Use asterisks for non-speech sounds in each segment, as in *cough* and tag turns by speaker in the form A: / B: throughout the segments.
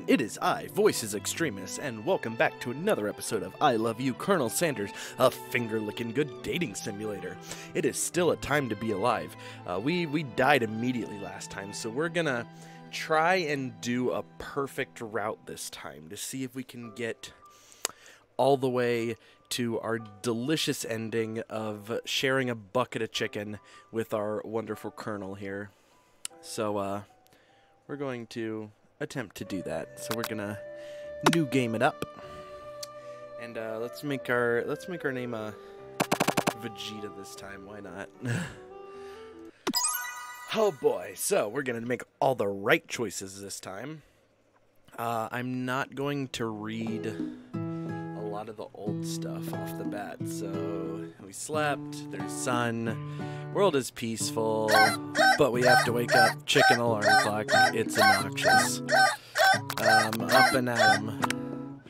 A: Everyone. It is I, Voices Extremist, and welcome back to another episode of I Love You, Colonel Sanders, a finger-licking good dating simulator. It is still a time to be alive. Uh, we we died immediately last time, so we're gonna try and do a perfect route this time to see if we can get all the way to our delicious ending of sharing a bucket of chicken with our wonderful colonel here. So, uh, we're going to attempt to do that. So we're gonna new game it up, and uh, let's make our let's make our name uh, Vegeta this time. Why not? *laughs* oh boy! So we're gonna make all the right choices this time. Uh, I'm not going to read lot of the old stuff off the bat. So we slept. There's sun. World is peaceful, but we have to wake up. Chicken alarm clock. It's obnoxious. Um, up and at 'em.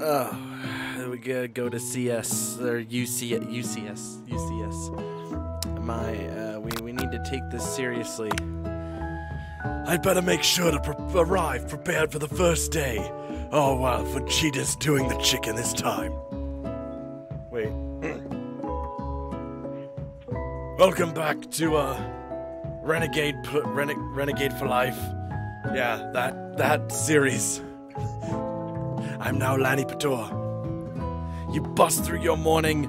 A: Oh, we gotta go to CS or UC, UCS, UCS. My, uh, we we need to take this seriously.
B: I'd better make sure to pre- arrive prepared for the first day. Oh wow, Vegeta's doing the chicken this time.
A: Wait.
B: Welcome back to uh, Renegade Rene- Renegade for Life. Yeah, that that series. I'm now Lanny Pator. You bust through your morning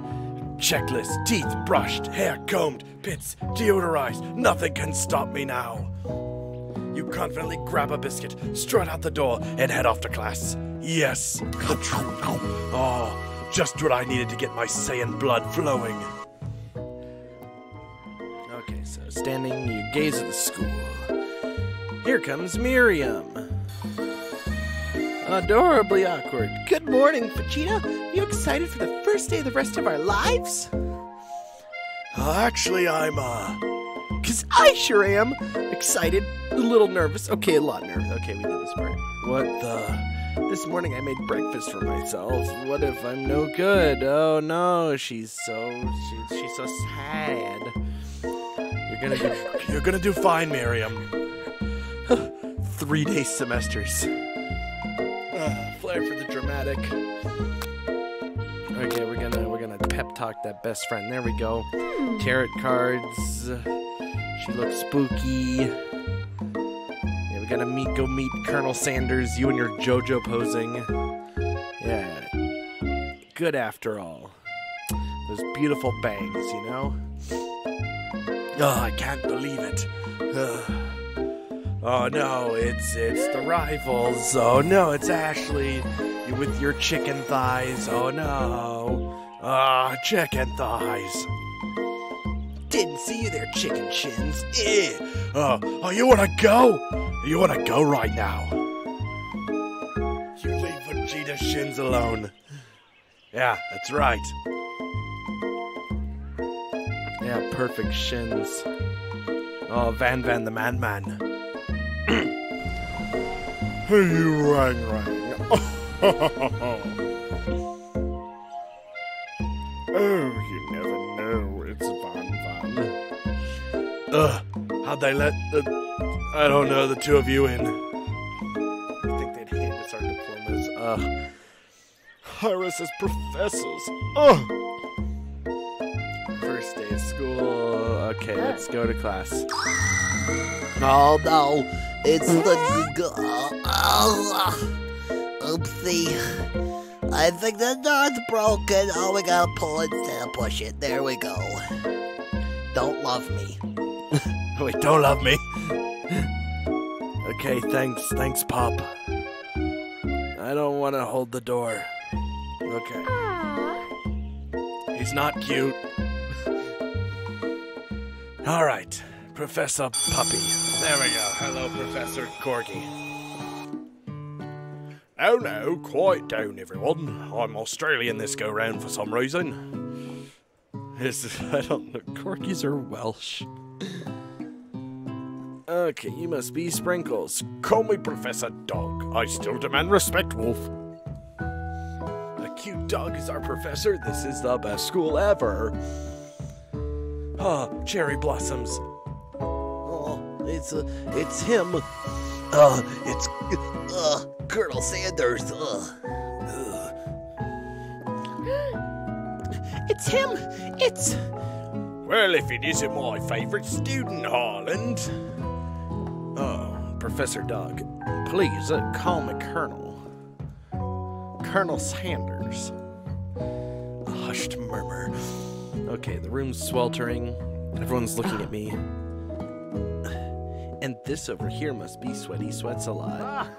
B: checklist: teeth brushed, hair combed, pits deodorized. Nothing can stop me now. You confidently grab a biscuit, strut out the door, and head off to class. Yes. oh, just what I needed to get my Saiyan blood flowing.
A: Okay, so standing, you gaze at the school. Here comes Miriam. Adorably awkward. Good morning, Vegeta. You excited for the first day of the rest of our lives?
B: Actually, I'm, uh,
A: Cause I sure am. Excited, a little nervous. Okay, a lot nervous. Okay, we did this part. What the? This morning I made breakfast for myself. What if I'm no good? Oh no, she's so she, she's so sad. You're gonna do
B: you're gonna do fine, Miriam. *laughs*
A: three day semesters. Uh, flair for the dramatic. Okay, we're gonna we're gonna pep talk that best friend. There we go. Tarot cards. She looks spooky. Yeah, we gotta meet go meet Colonel Sanders. You and your JoJo posing. Yeah, good after all. Those beautiful bangs, you know.
B: Oh, I can't believe it. Ugh. Oh no, it's it's the rivals. Oh no, it's Ashley. With your chicken thighs. Oh no. Ah, chicken thighs.
A: Didn't see you there, chicken shins.
B: Eh. Oh, oh, you wanna go? You wanna go right now? You leave Vegeta shins alone. Yeah, that's right.
A: Yeah, perfect shins. Oh, Van Van the Man Man. *clears throat*
B: Hey, you rang rang. *laughs*
A: Oh,
B: Ugh, how'd they let the, I don't know, the two of you in?
A: I think they'd hand us our diplomas. Ugh. Hire us as professors. Ugh. First day of school. Okay, let's go to class.
C: Oh no, it's the g- g- oh, oopsie. I think the door's broken. Oh, we gotta pull it and push it. There we go. Don't love me.
B: Wait, don't love me. Okay, thanks, thanks, Pop.
A: I don't want to hold the door.
B: Okay. He's not cute. All right, Professor Puppy. There we go. Hello, Professor Corky. Oh no, quiet down, everyone. I'm Australian this go round for some reason.
A: This, *laughs* I don't know. Corgis are Welsh. Okay, you must be Sprinkles.
B: Call me Professor Dog. I still demand respect, Wolf.
A: A cute dog is our professor. This is the best school ever. Ah, cherry blossoms. Oh, it's uh, it's him.
C: Uh, it's uh, Colonel Sanders. Uh.
A: It's him! It's.
B: Well, if it isn't my favorite student, Harland.
A: Oh, Professor Dog. Please, uh, call me Colonel. Colonel Sanders. A hushed murmur. Okay, the room's sweltering. Everyone's looking at me. *sighs* And this over here must be Sweaty Sweats a lot.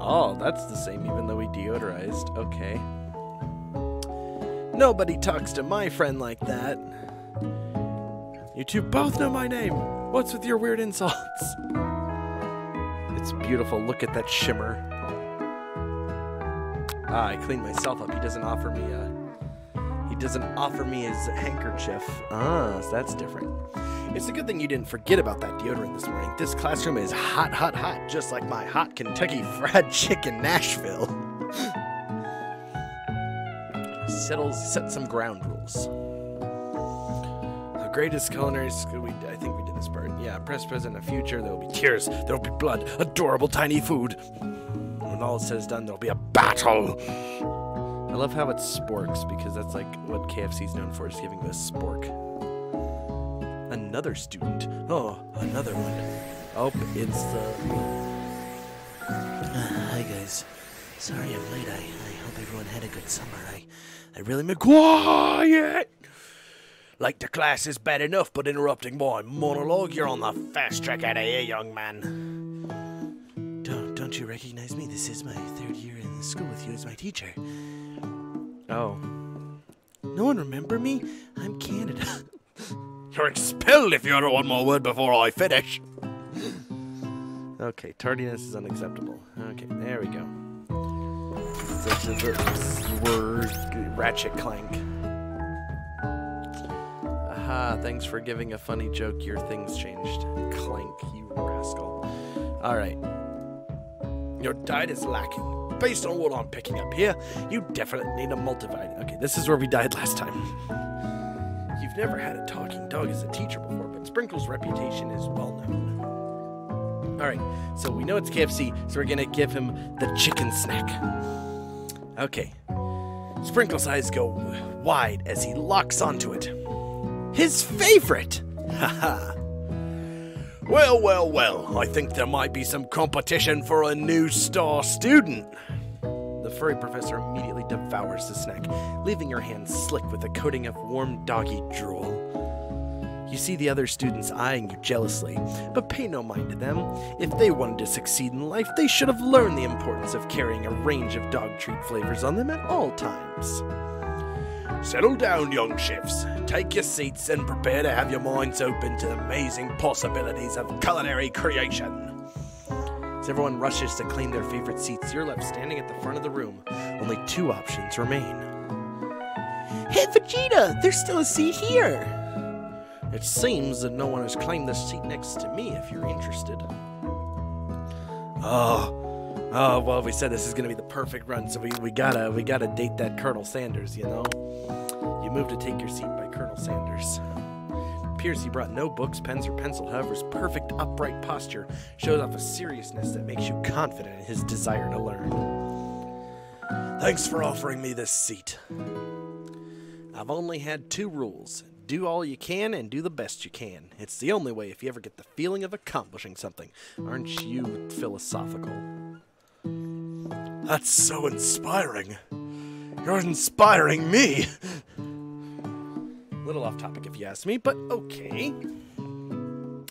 A: Oh, that's the same even though we deodorized. Okay. Nobody talks to my friend like that. You two both know my name. What's with your weird insults? It's beautiful. Look at that shimmer. Ah, I cleaned myself up. He doesn't offer me a. He doesn't offer me his handkerchief. Ah, so that's different. It's a good thing you didn't forget about that deodorant this morning. This classroom is hot, hot, hot, just like my hot Kentucky *laughs* Fried Chicken Nashville. *laughs* Settles, set some ground rules. Greatest culinary school. We, I think we did this part. Yeah, press present, and future. There will be tears. There will be blood. Adorable tiny food. When all is said is done, there will be a battle. I love how it's sporks because that's like what KFC's known for, is giving this a spork. Another student. Oh, another one. Oh, it's the.
C: Uh, *sighs* Hi guys. Sorry I'm late. I, I hope everyone had a good summer. I I really
B: Be quiet! Like the class is bad enough, but interrupting my monologue, you're on the fast track out of here, young man.
C: don't don't you recognize me? This is my third year in the school with you as my teacher.
A: Oh. No one remember me? I'm Canada. *laughs*
B: You're expelled if you utter one more word before I finish.
A: Okay, tardiness is unacceptable. Okay, there we go. Word, Ratchet clank. Aha, thanks for giving a funny joke. Your thing's changed. Clank, you rascal. Alright.
B: Your diet is lacking. Based on what I'm picking up here, you definitely need a multivitamin.
A: Okay, this is where we died last time. You've never had a talking dog as a teacher before, but Sprinkle's reputation is well known. Alright, so we know it's KFC, so we're gonna give him the chicken snack. Okay. Sprinkle's eyes go wide as he locks onto it. His favorite! Haha.
B: well, well, well, I think there might be some competition for a new star student.
A: The furry professor immediately devours the snack, leaving your hands slick with a coating of warm doggy drool. You see the other students eyeing you jealously, but pay no mind to them. If they wanted to succeed in life, they should have learned the importance of carrying a range of dog treat flavors on them at all times.
B: Settle down, young chefs. Take your seats and prepare to have your minds open to the amazing possibilities of culinary creation.
A: As everyone rushes to claim their favorite seats, you're left standing at the front of the room. Only two options remain. Hey, Vegeta! There's still a seat here! It seems that no one has claimed this seat next to me if you're interested. Oh, oh, well, we said this is gonna be the perfect run, so we, we gotta we gotta date that Colonel Sanders, you know? You move to take your seat by Colonel Sanders. He brought no books, pens, or pencil, however, his perfect upright posture shows off a seriousness that makes you confident in his desire to learn. Thanks for offering me this seat. I've only had two rules do all you can and do the best you can. It's the only way if you ever get the feeling of accomplishing something. Aren't you philosophical?
B: That's so inspiring. You're inspiring me.
A: A Little off topic if you ask me, but okay.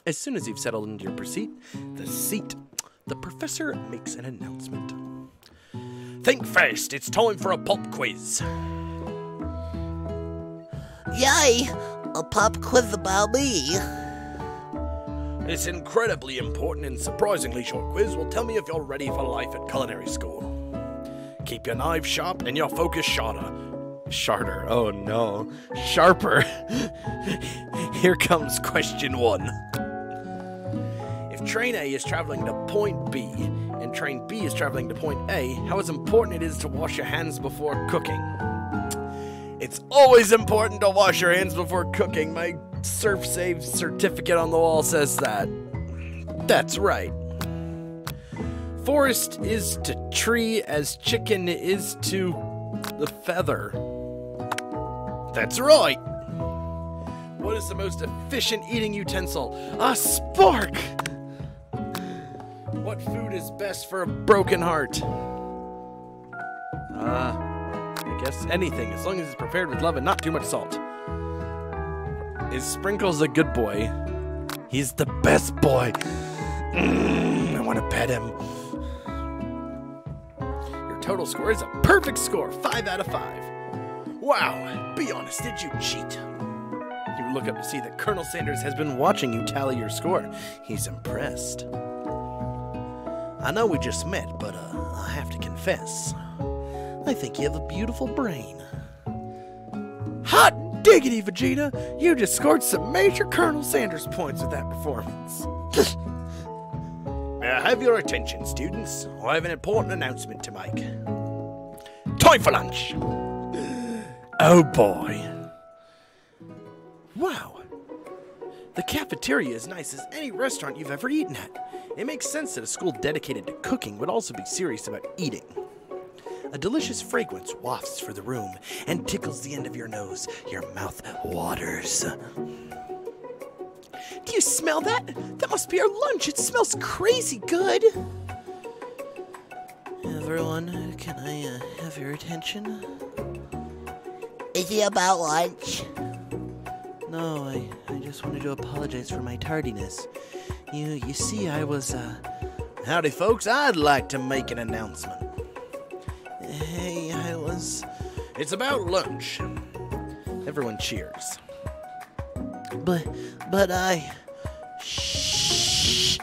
A: As soon as you've settled into your seat, the seat, the professor makes an announcement.
B: Think fast, it's time for a pop quiz.
C: Yay! A pop quiz about me.
B: This incredibly important and surprisingly short quiz will tell me if you're ready for life at culinary school. Keep your knife sharp and your focus sharper.
A: Sharper. Oh no. Sharper. *laughs* Here comes question one. If train A is traveling to point B and train B is traveling to point A, how is important it is to wash your hands before cooking? It's always important to wash your hands before cooking. My ServSafe certificate on the wall says that. That's right. Forest is to tree as chicken is to the feather. That's right. What is the most efficient eating utensil? A spork! What food is best for a broken heart? Uh, I guess anything, as long as it's prepared with love and not too much salt. Is Sprinkles a good boy? He's the best boy. Mm, I want to pet him. Total score is a perfect score, 5 out of 5. Wow, be honest, did you cheat? You look up to see that Colonel Sanders has been watching you tally your score. He's impressed. I know we just met, but uh, I have to confess, I think you have a beautiful brain. Hot diggity, Vegeta! You just scored some major Colonel Sanders points with that performance. *laughs* May have your attention, students? I have an important announcement to make. Time for lunch! Oh boy. Wow. The cafeteria is nice as any restaurant you've ever eaten at. It makes sense that a school dedicated to cooking would also be serious about eating. A delicious fragrance wafts through the room and tickles the end of your nose. Your mouth waters. Do you smell that? That must be our lunch. It smells crazy good. Everyone, can I uh, have your attention?
C: Is it about lunch?
A: No, I, I just wanted to apologize for my tardiness. You you see, I was uh Howdy folks, I'd like to make an announcement. Hey, I was It's about lunch. Everyone cheers. But but I Shh.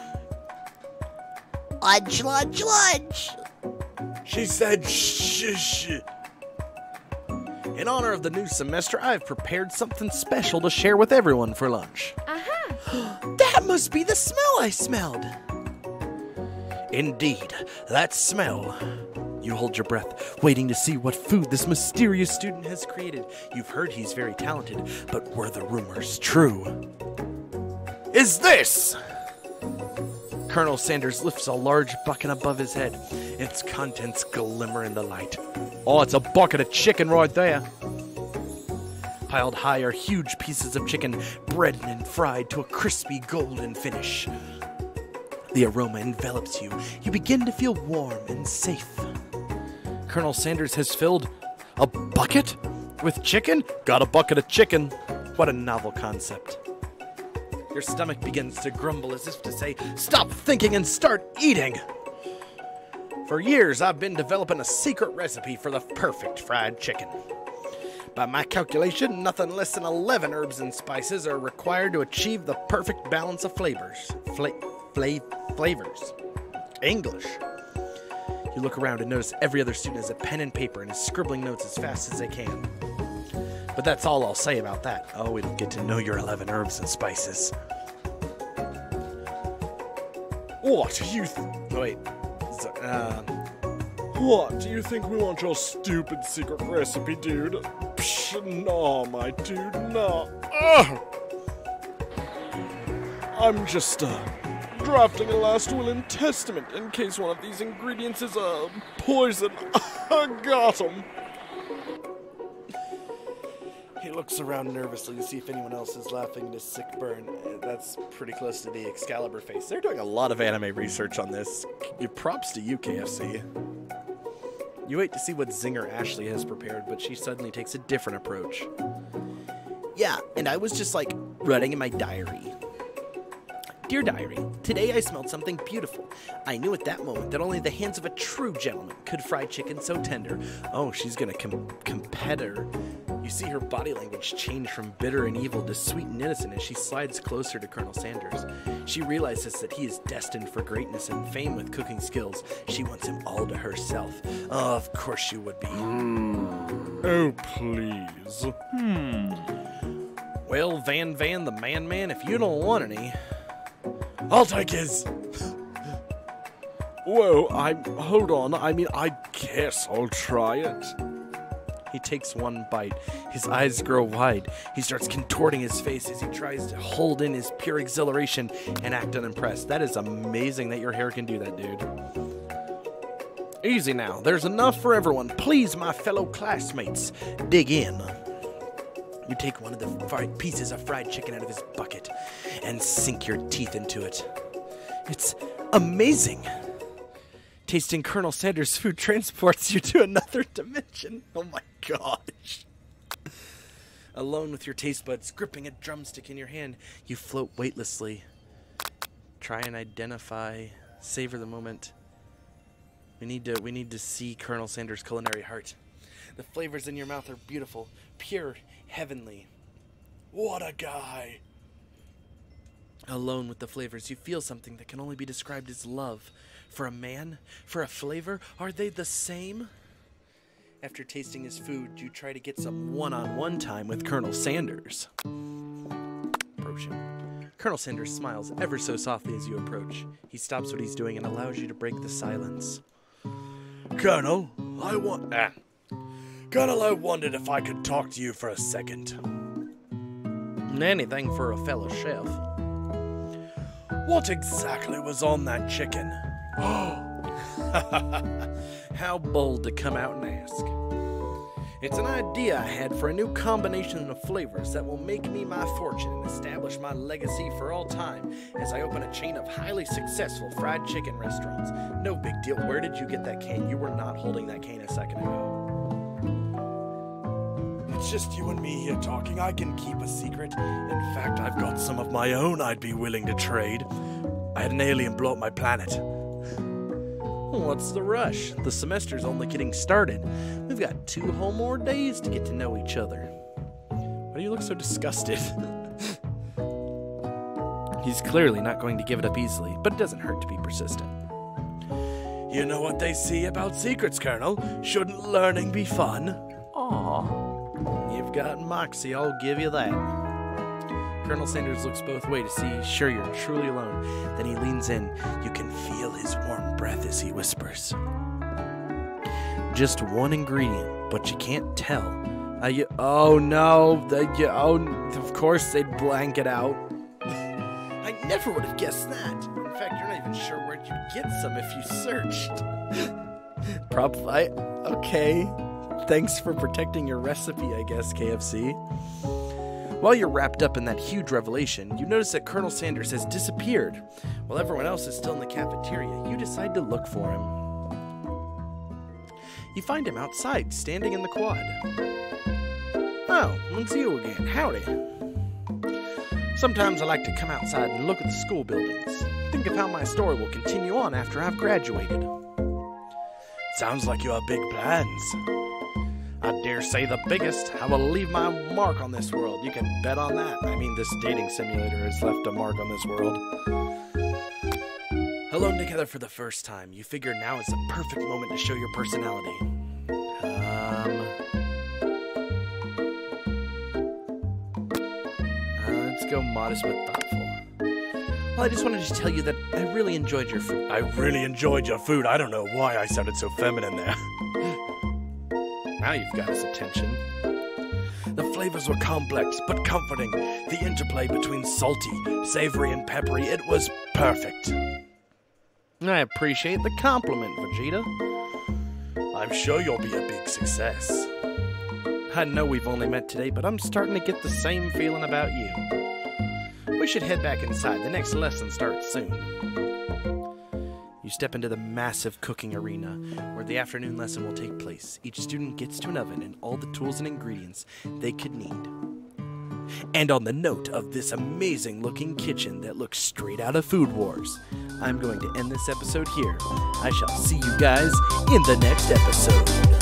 C: Lunch, lunch, lunch.
B: She said shh shh.
A: In honor of the new semester, I've prepared something special to share with everyone for lunch. Uh-huh. *gasps* that must be the smell I smelled. Indeed, that smell. You hold your breath, waiting to see what food this mysterious student has created. You've heard he's very talented, but were the rumors true? Is this? Colonel Sanders lifts a large bucket above his head. Its contents glimmer in the light. Oh, it's a bucket of chicken right there. Piled high are huge pieces of chicken, breaded and fried to a crispy golden finish. The aroma envelops you. You begin to feel warm and safe. Colonel Sanders has filled a bucket with chicken? Got a bucket of chicken. What a novel concept. Your stomach begins to grumble as if to say, Stop thinking and start eating! For years, I've been developing a secret recipe for the perfect fried chicken. By my calculation, nothing less than 11 herbs and spices are required to achieve the perfect balance of flavors. Fla- fla- flavors. English. You look around and notice every other student has a pen and paper and is scribbling notes as fast as they can. But that's all I'll say about that. Oh, we don't get to know your 11 herbs and spices.
B: What do you th-
A: Wait. Uh,
B: What? Do you think we want your stupid secret recipe, dude? Psh, nah, my dude, nah. Ugh. I'm just, uh, drafting a last will and testament in case one of these ingredients is, uh, poison. *laughs* Got 'em.
A: he looks around nervously to see if anyone else is laughing at his sick burn. That's pretty close to the Excalibur face. They're doing a lot of anime research on this. Props to you, KFC. You wait to see what Zinger Ashley has prepared, but she suddenly takes a different approach. Yeah, and I was just like writing in my diary. Dear Diary, today I smelled something beautiful. I knew at that moment that only the hands of a true gentleman could fry chicken so tender. Oh, she's gonna com- competitor. You see her body language change from bitter and evil to sweet and innocent as she slides closer to Colonel Sanders. She realizes that he is destined for greatness and fame with cooking skills. She wants him all to herself. Oh, of course she would be.
B: Oh, please. Hmm.
A: Well, Van Van the Man Man, if you don't want any, I'll take his.
B: Whoa, I'm. Hold on. I mean, I guess I'll try it.
A: He takes one bite. His eyes grow wide. He starts contorting his face as he tries to hold in his pure exhilaration and act unimpressed. That is amazing that your hair can do that, dude. Easy now. There's enough for everyone. Please, my fellow classmates, dig in. You take one of the pieces of fried chicken out of his bucket and sink your teeth into it. It's amazing. Tasting Colonel Sanders' food *laughs* transports you to another dimension. Oh my gosh. Alone with your taste buds, gripping a drumstick in your hand, you float weightlessly. Try and identify, savor the moment. We need to we need to see Colonel Sanders' culinary heart. The flavors in your mouth are beautiful, pure, heavenly.
B: What a guy!
A: Alone with the flavors, you feel something that can only be described as love. For a man? For a flavor? Are they the same? After tasting his food, you try to get some one on one time with Colonel Sanders. Approach him. Colonel Sanders smiles ever so softly as you approach. He stops what he's doing and allows you to break the silence.
B: Colonel, I want. Ah. Colonel, I wondered if I could talk to you for a second.
A: Anything for a fellow chef.
B: What exactly was on that chicken? *gasps*
A: How bold to come out and ask. It's an idea I had for a new combination of flavors that will make me my fortune and establish my legacy for all time as I open a chain of highly successful fried chicken restaurants. No big deal. Where did you get that cane? You were not holding that cane a second ago.
B: It's just you and me here talking. I can keep a secret. In fact, I've got some of my own I'd be willing to trade. I had an alien blow up my planet.
A: What's the rush? The semester's only getting started. We've got two whole more days to get to know each other. Why do you look so disgusted? *laughs* He's clearly not going to give it up easily, but it doesn't hurt to be persistent.
B: You know what they say about secrets, Colonel? Shouldn't learning be fun?
A: Aw. You've got moxie, I'll give you that. Colonel Sanders looks both ways to see sure you're truly alone. Then he leans in. You can feel his warm breath as he whispers. Just one ingredient, but you can't tell. Uh, you, oh no, the, you, oh, of course they'd blank it out. *laughs* I never would have guessed that. In fact, you're not even sure where you'd get some if you searched. *laughs* Probably. Okay. Thanks for protecting your recipe, I guess, KFC. While you're wrapped up in that huge revelation, you notice that Colonel Sanders has disappeared. While everyone else is still in the cafeteria, you decide to look for him. You find him outside, standing in the quad. Oh, it's you again. Howdy. Sometimes I like to come outside and look at the school buildings. Think of how my story will continue on after I've graduated.
B: Sounds like you have big plans.
A: I dare say the biggest. I will leave my mark on this world. You can bet on that. I mean, this dating simulator has left a mark on this world. Alone together for the first time, you figure now is the perfect moment to show your personality. Um. uh, let's go modest but thoughtful. Well, I just wanted to tell you that I really enjoyed your food.
B: I really enjoyed your food. I don't know why I sounded so feminine there. *laughs*
A: Now you've got his attention.
B: The flavors were complex but comforting. The interplay between salty, savory, and peppery, it was perfect.
A: I appreciate the compliment, Vegeta.
B: I'm sure you'll be a big success.
A: I know we've only met today, but I'm starting to get the same feeling about you. We should head back inside. The next lesson starts soon. You step into the massive cooking arena where the afternoon lesson will take place. Each student gets to an oven and all the tools and ingredients they could need. And on the note of this amazing looking kitchen that looks straight out of Food Wars, I'm going to end this episode here. I shall see you guys in the next episode.